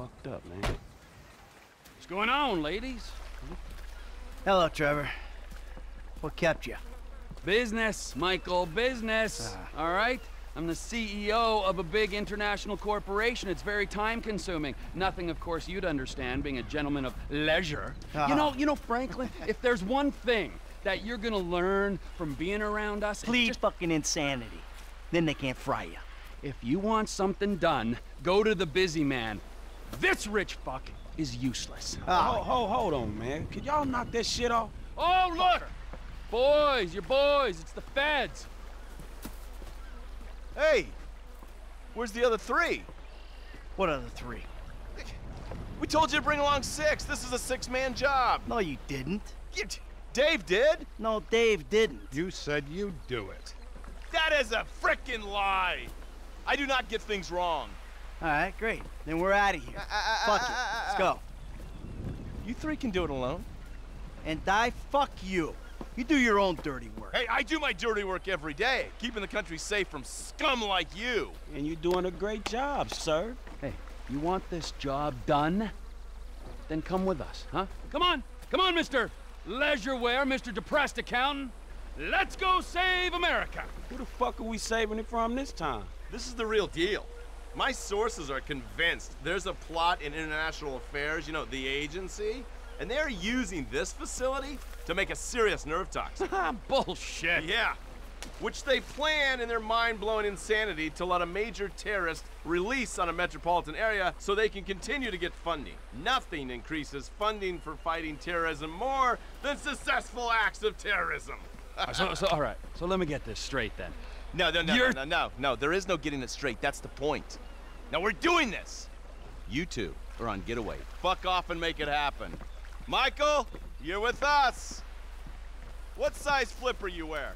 fucked up, man. What's going on, ladies? Hello, Trevor. What kept you? Business, Michael, business. Ah. All right? I'm the CEO of a big international corporation. It's very time consuming. Nothing, of course, you'd understand, being a gentleman of leisure. Ah. You know, you know, Franklin, if there's one thing that you're gonna learn from being around us, Please just- fucking insanity. Then they can't fry you. if you want something done, go to the busy man. This rich fuck is useless. Ah, Hold, hold, hold on, man. Could y'all knock that shit off? Oh, look! Boys, your boys, it's the feds. Hey, where's the other three? what other three? We told you to bring along six. This is a six-man job. No, you didn't. You- Dave did. No, Dave didn't. You said you'd do it. That is a frickin' lie. I do not get things wrong. All right, great. Then we're out of here. uh, fuck uh, it. uh, Let's uh. go. You three can do it alone. And die, fuck you. You do your own dirty work. Hey, I do my dirty work every day, keeping the country safe from scum like you. And you're doing a great job, sir. Hey, you want this job done? Then come with us, huh? Come on, come on, Mr. Leisureware, Mr. Depressed Accountant. Let's go save America. Who the fuck are we saving it from this time? This is the real deal. My sources are convinced there's a plot in international affairs, you know, the agency, and they're using this facility to make a serious nerve toxin. Ah, bullshit. yeah. Which they plan in their mind-blowing insanity to let a major terrorist release on a metropolitan area so they can continue to get funding. Nothing increases funding for fighting terrorism more than successful acts of terrorism. So, so, all right. So let me get this straight then. No, no, no, You're- no, no, no, no. There is no getting it straight. That's the point. Now we're doing this. You two are on getaway. Fuck off and make it happen. Michael, you're with us. What size flipper you wear?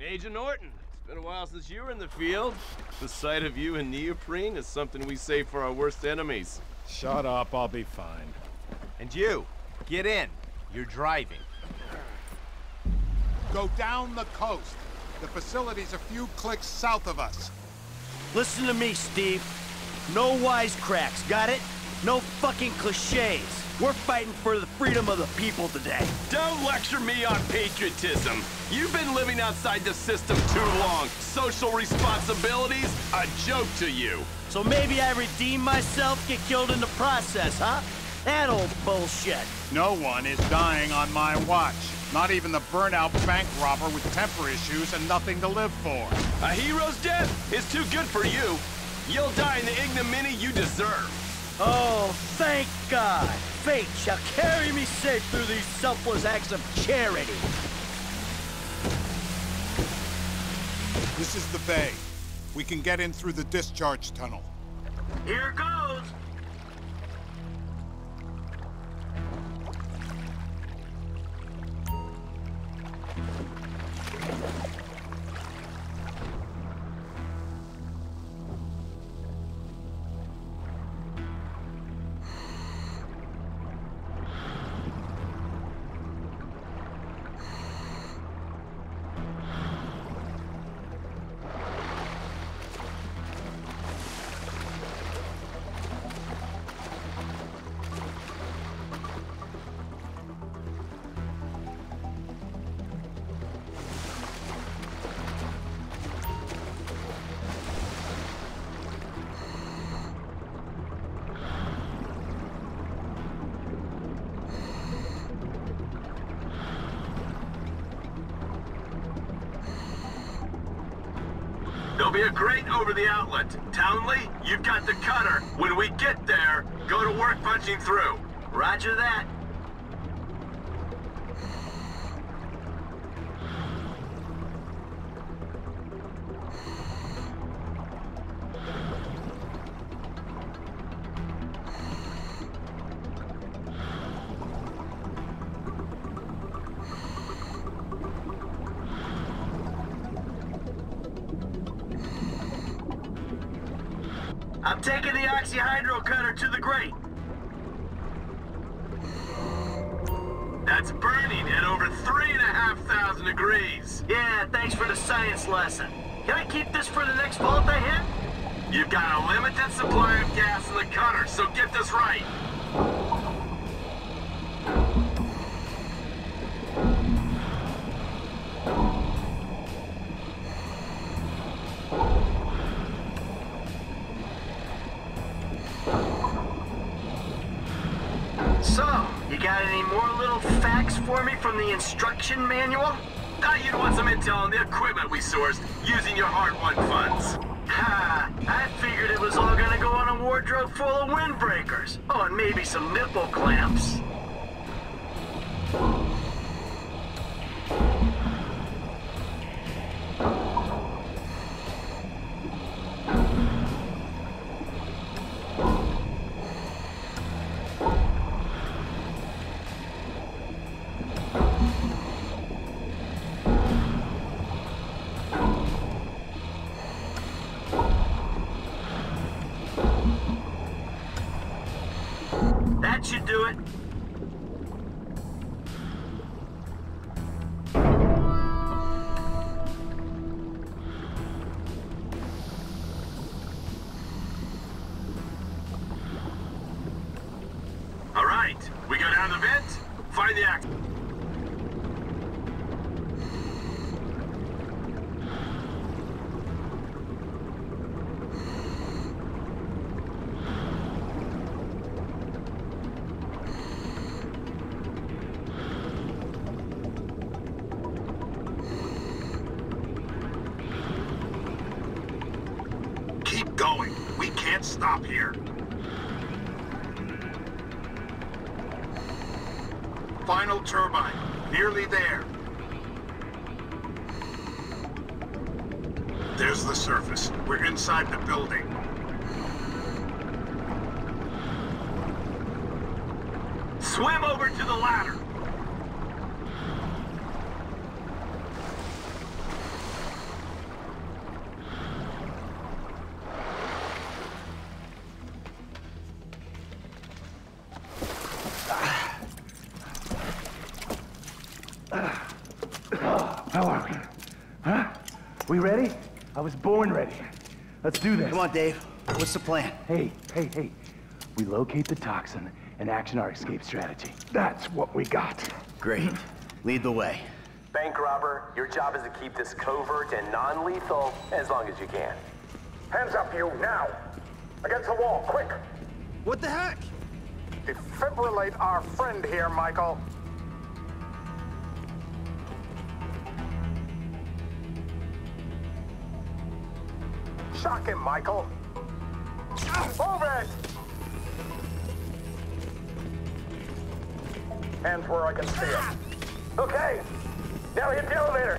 Agent Norton, it's been a while since you were in the field. The sight of you in neoprene is something we save for our worst enemies. Shut up, I'll be fine. And you, get in. You're driving. Go down the coast. The facility's a few clicks south of us. Listen to me, Steve. No wisecracks, got it? No fucking cliches. We're fighting for the freedom of the people today. Don't lecture me on patriotism. You've been living outside the system too long. Social responsibilities, a joke to you. So maybe I redeem myself, get killed in the process, huh? That old bullshit. No one is dying on my watch. Not even the burnout bank robber with temper issues and nothing to live for. A hero's death is too good for you. You'll die in the ignominy you deserve. Oh, thank God. Fate shall carry me safe through these selfless acts of charity. This is the bay. We can get in through the discharge tunnel. Here goes. Be a grate over the outlet. Townley, you've got the cutter. When we get there, go to work punching through. Roger that. I'm taking the oxyhydro cutter to the grate. That's burning at over three and a half thousand degrees. Yeah, thanks for the science lesson. Can I keep this for the next vault I hit? You've got a limited supply of gas in the cutter, so get this right. Got any more little facts for me from the instruction manual? Thought you'd want some intel on the equipment we sourced using your hard-won funds. Ha! I figured it was all gonna go on a wardrobe full of windbreakers. Oh, and maybe some nipple clamps. Should do it. Can't stop here. Final turbine. Nearly there. There's the surface. We're inside the building. Swim over to the ladder. How are we? Huh? We ready? I was born ready. Let's do this. Come on, Dave. What's the plan? Hey, hey, hey. We locate the toxin and action our escape strategy. That's what we got. Great. Lead the way. Bank robber, your job is to keep this covert and non-lethal as long as you can. Hands up, you, now! Against the wall, quick! What the heck? Defibrillate our friend here, Michael. Shock him, Michael. Move it! Hands where I can see him. Okay, now hit the elevator.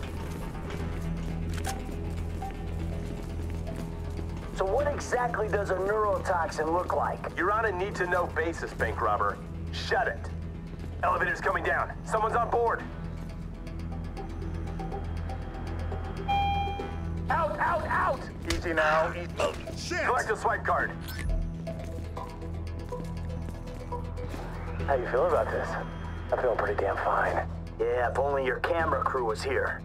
So what exactly does a neurotoxin look like? You're on a need-to-know basis, bank robber. Shut it. Elevator's coming down. Someone's on board. Out, out, out! Easy now. Oh, Easy. Collect a swipe card. How you feel about this? I'm feeling pretty damn fine. Yeah, if only your camera crew was here.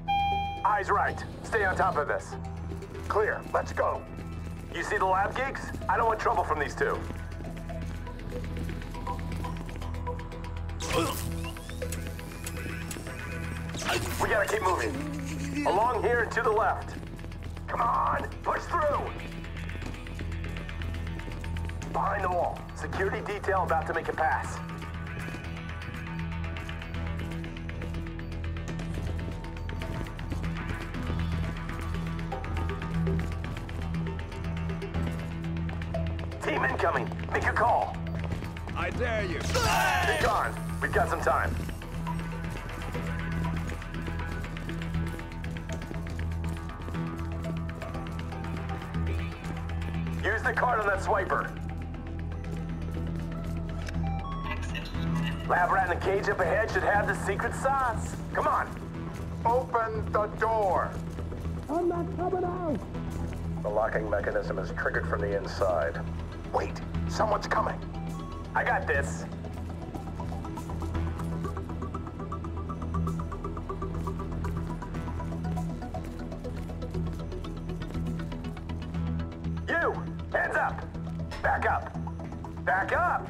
Eyes right. Stay on top of this. Clear. Let's go. You see the lab geeks? I don't want trouble from these two. We gotta keep moving. Along here and to the left. Come on, push through! Behind the wall. Security detail about to make a pass. Team incoming. Make a call. I dare you. Be gone. We've got some time. Use the card on that swiper. Lab rat in the cage up ahead should have the secret sauce. Come on. Open the door. I'm not coming out. The locking mechanism is triggered from the inside. Wait, someone's coming. I got this. Back up!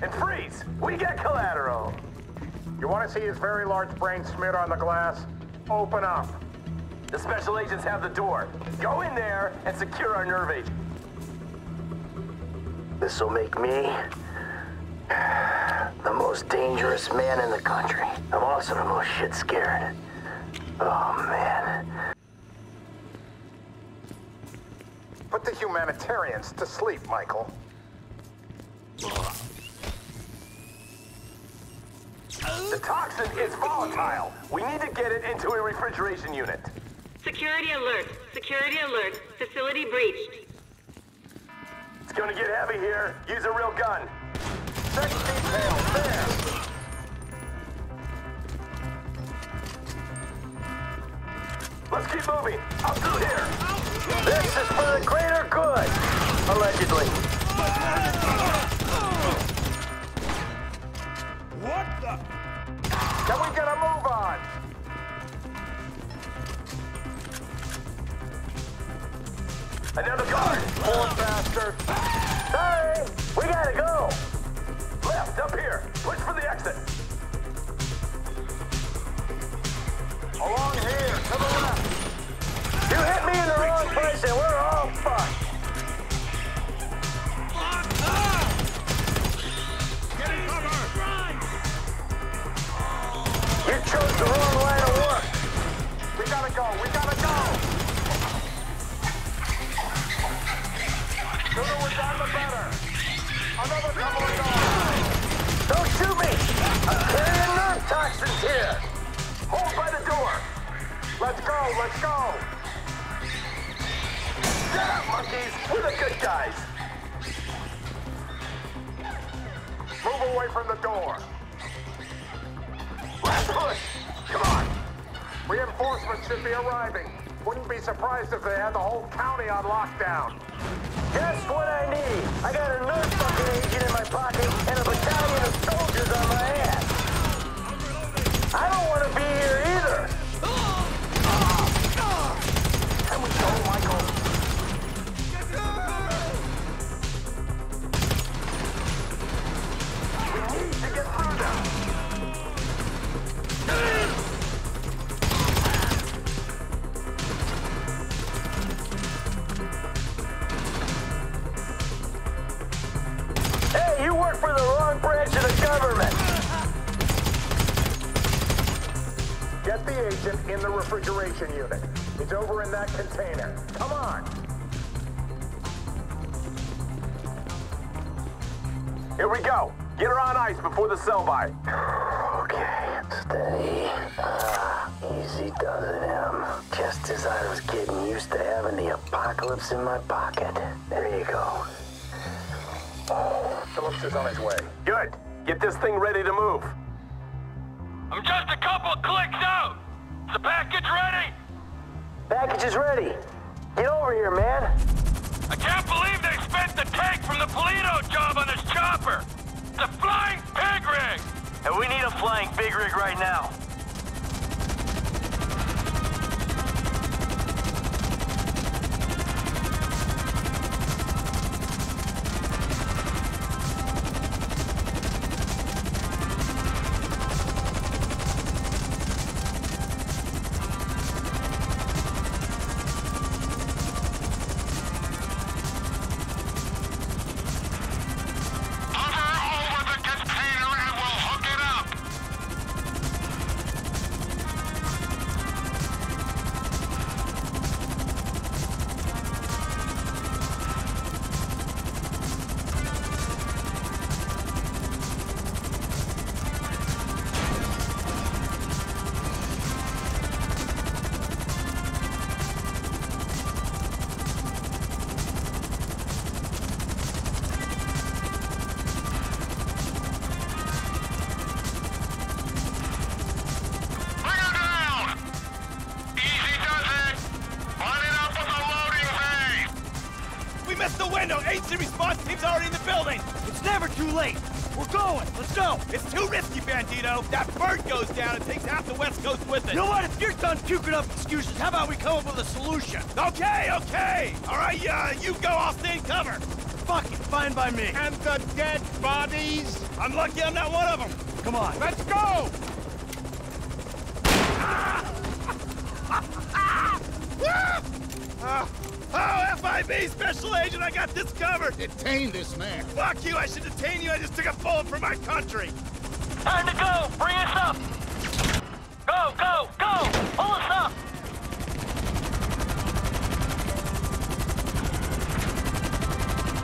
And freeze! We get collateral! You want to see his very large brain smeared on the glass? Open up! The special agents have the door. Go in there and secure our nerve agent. This'll make me the most dangerous man in the country. I'm also the most shit scared. Oh, man. Put the humanitarians to sleep, Michael. The toxin is volatile. We need to get it into a refrigeration unit. Security alert. Security alert. Facility breached. It's gonna get heavy here. Use a real gun. Second detail, there. Let's keep moving. Up through here. This is for the greater good, allegedly. What the? Can we get a move on? Another guard. Poor bastard. Sorry, we gotta go. Left, up here. Push for the exit. Along here, to the left. You hit me in the wrong place and we're the wrong line of work. We gotta go, we gotta go. Another couple of. Don't shoot me. I'm carrying nerve toxins here. Hold by the door. Let's go, let's go. Monkeys. We're the good guys. Move away from the door. Should be arriving. Wouldn't be surprised if they had the whole county on lockdown. Just what I need. I got a nerve fucking agent in my pocket and a battalion of soldiers on my ass. I don't want to be here either. Government. Get the agent in the refrigeration unit. It's over in that container. Come on. Here we go. Get her on ice before the sell-by. Okay, steady. Ah, easy does it, Em. Just as I was getting used to having the apocalypse in my pocket. There you go. Phillips is on his way. Good. Get this thing ready to move. I'm just a couple clicks out. Is the package ready? Package is ready. Get over here, man. I can't believe they spent the tank from the Paleto job on this chopper. It's a flying pig rig. And we need a flying big rig right now. It's too risky, Bandito. That bird goes down and takes half the West Coast with it. You know what? If you're done puking up excuses, how about we come up with a solution? Okay, okay. All right, uh, you go. I'll stay in cover. Fuck it. Fine by me. And the dead bodies? I'm lucky I'm not one of them. Come on. Let's go! Uh, oh, FIB Special Agent, I got this covered. Detain this man. Fuck you, I should detain you. I just took a bullet for my country. Time to go! Bring us up! Go, go, go! Pull us up!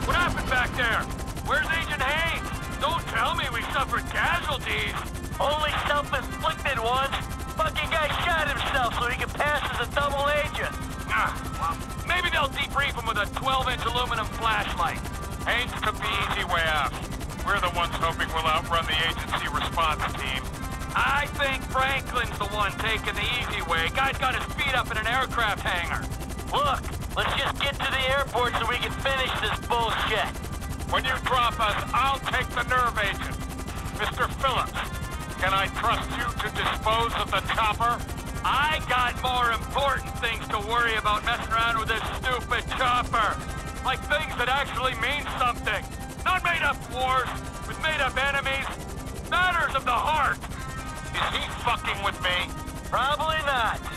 What happened back there? Where's Agent Haines? Don't tell me we suffered casualties. Only self-inflicted ones. Fucking guy shot himself so he could pass as a double agent. Ah, well, maybe they'll debrief him with a 12-inch aluminum flashlight. Haines took the easy way out. We're the ones hoping we'll outrun the agency response team. I think Franklin's the one taking the easy way. Guy's got his feet up in an aircraft hangar. Look, let's just get to the airport so we can finish this bullshit. When you drop us, I'll take the nerve agent. Mr. Phillips, can I trust you to dispose of the chopper? I got more important things to worry about messing around with this stupid chopper. Like things that actually mean something. Not made-up wars with made-up enemies. Matters of the heart. Is he fucking with me? Probably not.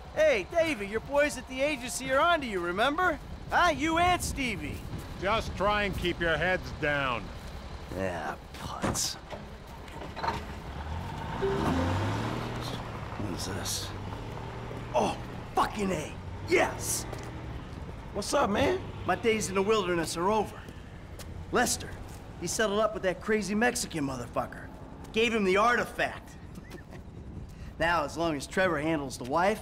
Hey, Davy, your boys at the agency are onto you, remember? Huh? You and Stevie. Just try and keep your heads down. Yeah, putz. What's this? Oh, fucking A. Yes! What's up, man? My days in the wilderness are over. Lester, he settled up with that crazy Mexican motherfucker. Gave him the artifact. now, as long as Trevor handles the wife,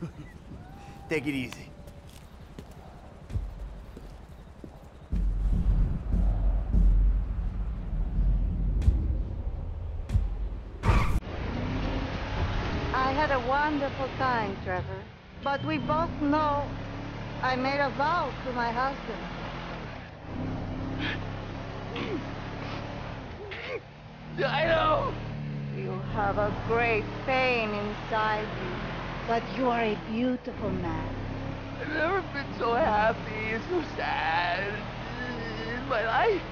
Take it easy. I had a wonderful time, Trevor. But we both know I made a vow to my husband. I know. You have a great pain inside you, but you are a beautiful man. I've never been so happy so sad in my life.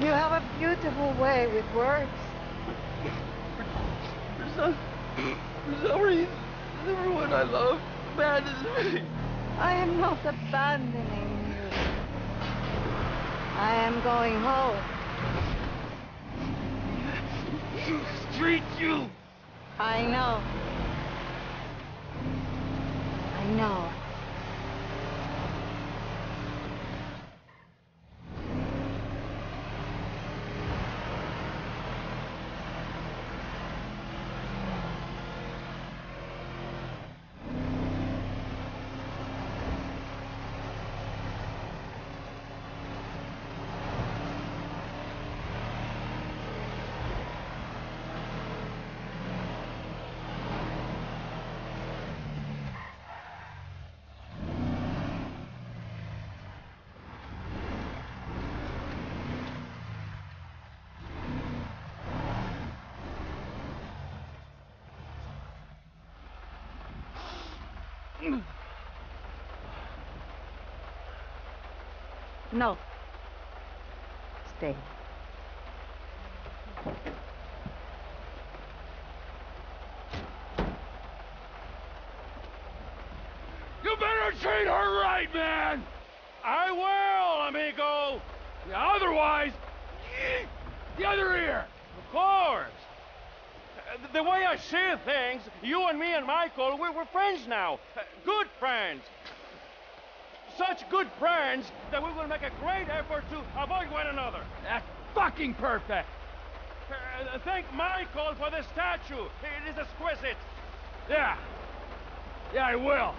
You have a beautiful way with words. For some, for some reason, everyone I love abandons me. I am not abandoning you. I am going home. You street you! I know. I know. No. Stay. You better treat her right, man! I will, amigo! Otherwise, the other ear! Of course. The way I see things, you and me and Michael, we're, we're friends now. Uh, Good friends. Such good friends that we will make a great effort to avoid one another. That's fucking perfect! Uh, thank Michael for the statue. It is exquisite. Yeah. Yeah, I will.